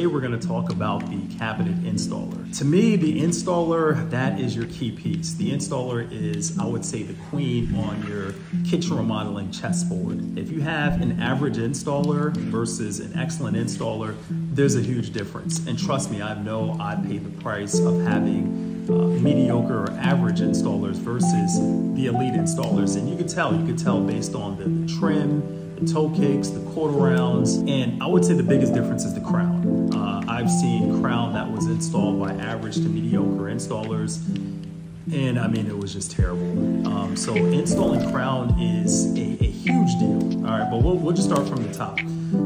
today we're gonna talk about the cabinet installer. To me, the installer, that is your key piece. The installer is, I would say, the queen on your kitchen remodeling chessboard. If you have an average installer versus an excellent installer, there's a huge difference. And trust me, I know I paid the price of having uh, mediocre or average installers versus the elite installers. And you could tell, you could tell based on the, the trim, the toe kicks, the quarter rounds, and I would say the biggest difference is the crown. Uh, I've seen crown that was installed by average to mediocre installers, and I mean, it was just terrible. Um, so installing crown is a, a, huge deal. All right, but we'll, we'll just start from the top.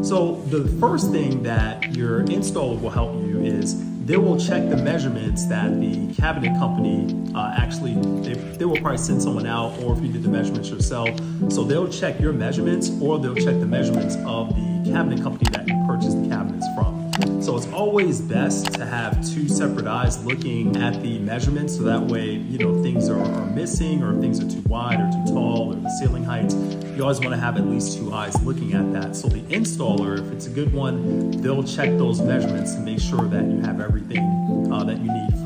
So the first thing that your installer will help you is they will check the measurements that the cabinet company uh, actually, they, they will probably send someone out or if you did the measurements yourself. So they'll check your measurements or they'll check the measurements of the cabinet company that So it's always best to have two separate eyes looking at the measurements so that way, you know, things are, are missing or things are too wide or too tall or the ceiling height. You always want to have at least two eyes looking at that. So the installer, if it's a good one, they'll check those measurements to make sure that you have everything uh, that you need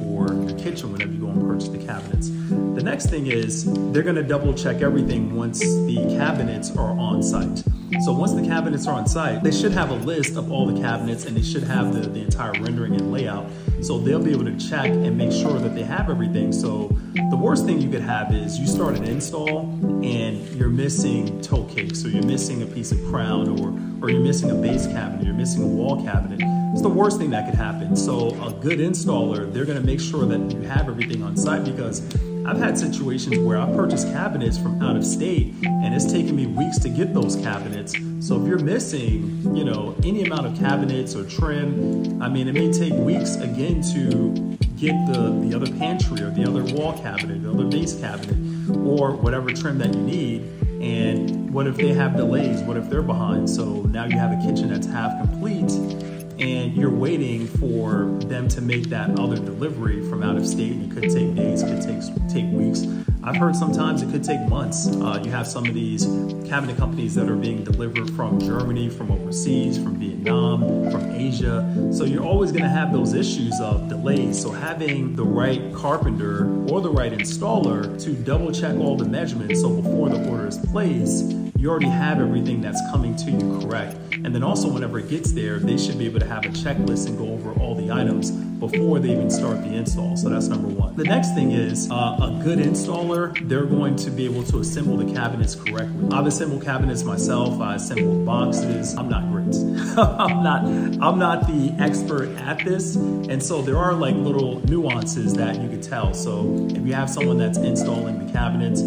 kitchen whenever you go and purchase the cabinets. The next thing is they're gonna double check everything once the cabinets are on site. So once the cabinets are on site, they should have a list of all the cabinets and they should have the, the entire rendering and layout. So they'll be able to check and make sure that they have everything. So worst thing you could have is you start an install and you're missing toe kicks or you're missing a piece of crown or, or you're missing a base cabinet, you're missing a wall cabinet. It's the worst thing that could happen. So a good installer, they're gonna make sure that you have everything on site because I've had situations where I purchased cabinets from out of state and it's taken me weeks to get those cabinets. So if you're missing, you know, any amount of cabinets or trim, I mean, it may take weeks again to get the, the other pantry or the other wall cabinet, the other base cabinet, or whatever trim that you need. And what if they have delays? What if they're behind? So now you have a kitchen that's half complete and you're waiting for them to make that other delivery from out of state. It could take days, could take take weeks. I've heard sometimes it could take months. Uh, you have some of these cabinet companies that are being delivered from Germany, from overseas, from Vietnam, from Asia. So you're always going to have those issues of delays. So having the right carpenter or the right installer to double check all the measurements so before the order is placed, you already have everything that's coming to you correct. And then also whenever it gets there, they should be able to have a checklist and go over all the items before they even start the install. So that's number one. The next thing is uh, a good installer, they're going to be able to assemble the cabinets correctly. I've assembled cabinets myself. I assembled boxes. I'm not great. I'm not, I'm not the expert at this. And so there are like little nuances that you could tell. So if you have someone that's installing the cabinets,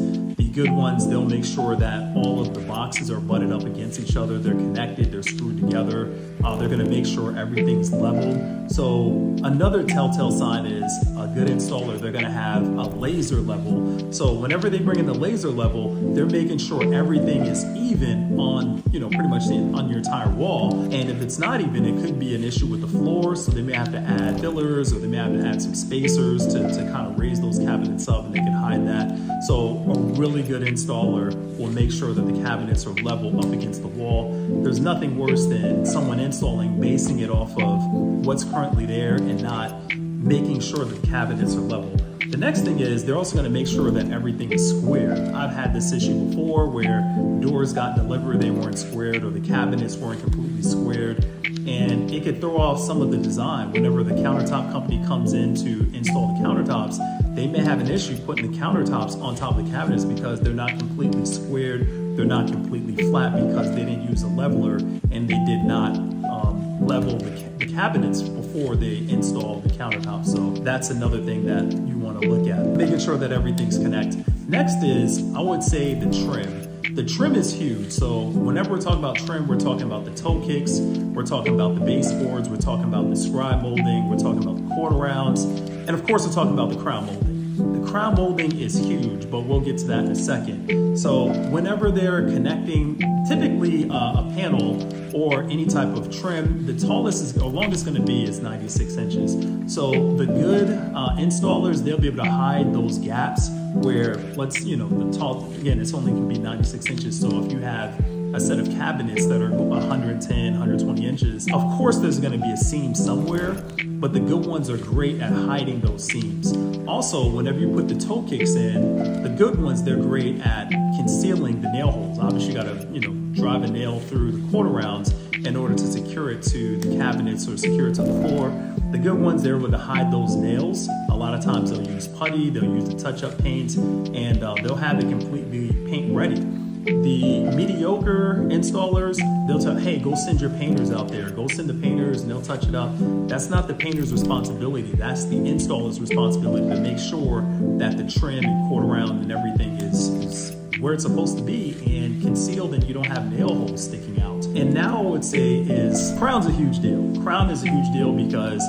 good ones, they'll make sure that all of the boxes are butted up against each other. They're connected, they're screwed together. Uh, they're gonna make sure everything's level. So another telltale sign is a good installer, they're gonna have a laser level. So whenever they bring in the laser level, they're making sure everything is even on, you know, pretty much on your entire wall. And if it's not even, it could be an issue with the floor. So they may have to add fillers or they may have to add some spacers to, to kind of raise those cabinets up and they can hide that. So a really good installer will make sure that the cabinets are level up against the wall. There's nothing worse than someone installing, basing it off of what's currently there and not making sure that the cabinets are level. The next thing is they're also gonna make sure that everything is square. I've had this issue before where doors got delivered, they weren't squared, or the cabinets weren't completely squared, and it could throw off some of the design. Whenever the countertop company comes in to install the countertops, they may have an issue putting the countertops on top of the cabinets because they're not completely squared, they're not completely flat because they didn't use a leveler and they did not um, level the, the cabinets before they installed the countertop. So that's another thing that you want to look at, making sure that everything's connected. Next is, I would say the trim. The trim is huge. So whenever we're talking about trim, we're talking about the toe kicks, we're talking about the baseboards, we're talking about the scribe molding, we're talking about the quarter rounds, and of course we're talking about the crown molding. The crown molding is huge, but we'll get to that in a second. So whenever they're connecting, typically uh, a panel or any type of trim, the tallest is, or longest gonna be is 96 inches. So the good uh, installers, they'll be able to hide those gaps where let's, you know, the tall, again, it's only gonna be 96 inches. So if you have a set of cabinets that are 110, 120 inches, of course there's gonna be a seam somewhere, but the good ones are great at hiding those seams. Also, whenever you put the toe kicks in, the good ones, they're great at concealing the nail holes. Obviously, you gotta, you know, drive a nail through the quarter rounds in order to secure it to the cabinets or secure it to the floor. The good ones, they're able to hide those nails. A lot of times they'll use putty, they'll use the touch-up paint, and uh, they'll have it completely paint ready. The mediocre installers, they'll tell, hey, go send your painters out there. Go send the painters and they'll touch it up. That's not the painter's responsibility. That's the installer's responsibility to make sure that the trim and quarter round and everything is, is where it's supposed to be and concealed and you don't have nail holes sticking out. And now I would say is crown's a huge deal. Crown is a huge deal because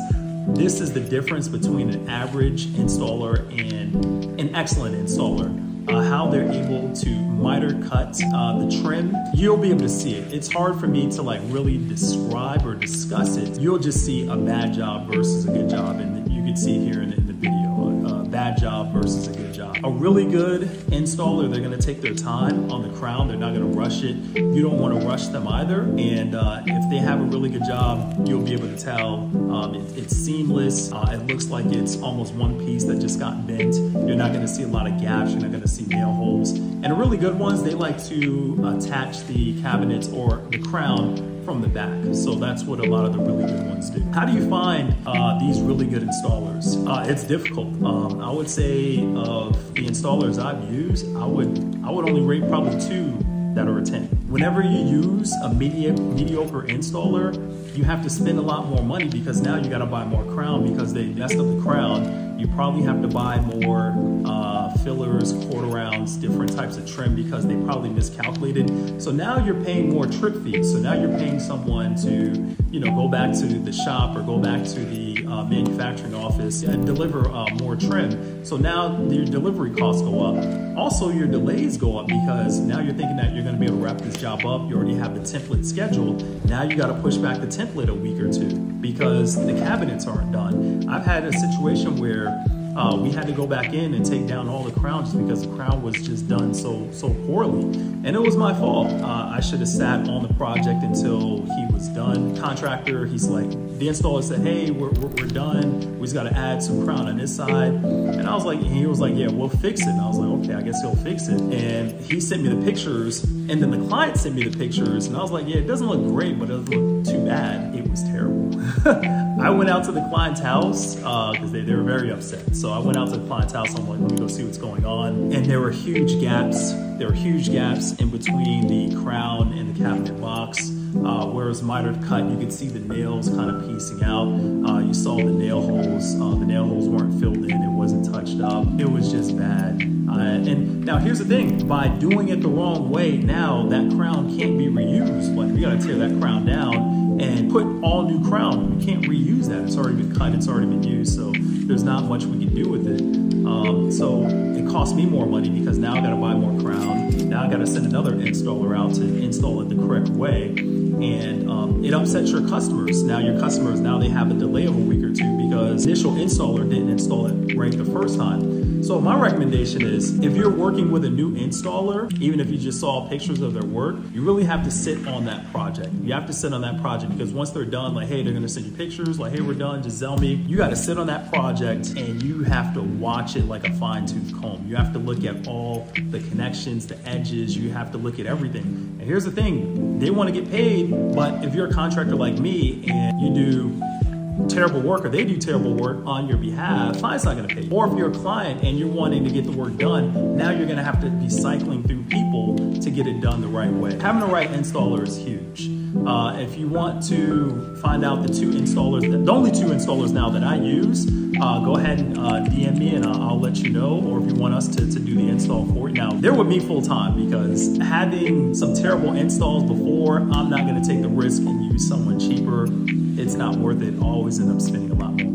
this is the difference between an average installer and an excellent installer uh, how they're able to miter cut uh, the trim, you'll be able to see it. It's hard for me to like really describe or discuss it. You'll just see a bad job versus a good job and you can see here in, in the video, bad job versus a good job. A really good installer, they're gonna take their time on the crown. They're not gonna rush it. You don't wanna rush them either. And uh, if they have a really good job, you'll be able to tell um, it, it's seamless. Uh, it looks like it's almost one piece that just got bent. You're not gonna see a lot of gaps. You're not gonna see nail holes. And really good ones, they like to attach the cabinets or the crown from the back. So that's what a lot of the really good ones do. How do you find uh, these really good installers? Uh, it's difficult. Um, I would say of the installers I've used, I would I would only rate probably two that are a 10. Whenever you use a media, mediocre installer, you have to spend a lot more money because now you gotta buy more crown because they messed up the crown. You probably have to buy more uh, fillers, quarter rounds, different types of trim because they probably miscalculated. So now you're paying more trip fees. So now you're paying someone to, you know, go back to the shop or go back to the uh, manufacturing office and deliver uh, more trim. So now your delivery costs go up. Also, your delays go up because now you're thinking that you're gonna be able to wrap this job up. You already have the template scheduled. Now you gotta push back the template a week or two because the cabinets aren't done. I've had a situation where uh, we had to go back in and take down all the crown just because the crown was just done so so poorly. And it was my fault. Uh, I should have sat on the project until he was done. Contractor, he's like, the installer said, hey, we're, we're, we're done. We just got to add some crown on this side. And I was like, he was like, yeah, we'll fix it. And I was like, okay, I guess he'll fix it. And he sent me the pictures and then the client sent me the pictures and I was like, yeah, it doesn't look great, but it doesn't look too bad. It was terrible. I went out to the client's house because uh, they, they were very upset. So I went out to the client's house. I'm like, let me go see what's going on. And there were huge gaps. There were huge gaps in between the crown and the cabinet box. Uh, whereas mitered cut, you could see the nails kind of piecing out. Uh, you saw the nail holes. Uh, the nail holes weren't filled in. It wasn't touched up. It was just bad. Uh, and now here's the thing, by doing it the wrong way, now that crown can't be reused. Like we gotta tear that crown down and put all new crown. We can't reuse that. It's already been cut, it's already been used. So there's not much we can do with it. Um, so it costs me more money because now I gotta buy more crown. Now I gotta send another installer out to install it the correct way. And um, it upsets your customers. Now your customers, now they have a delay of a week or two because initial installer didn't install it right the first time. So my recommendation is if you're working with a new installer, even if you just saw pictures of their work, you really have to sit on that project. You have to sit on that project because once they're done, like, hey, they're gonna send you pictures, like, hey, we're done, just sell me. You gotta sit on that project and you have to watch it like a fine tooth comb. You have to look at all the connections, the edges, you have to look at everything. And here's the thing, they wanna get paid, but if you're a contractor like me and you do terrible work or they do terrible work on your behalf, client's not gonna pay. Or if you're a client and you're wanting to get the work done, now you're gonna have to be cycling through people to get it done the right way. Having the right installer is huge. Uh, if you want to find out the two installers, that, the only two installers now that I use, uh, go ahead and uh, DM me and I'll, I'll, let you know. Or if you want us to, to do the install for you. Now, they're with me full time because having some terrible installs before, I'm not going to take the risk and use someone cheaper. It's not worth it. I always end up spending a lot more.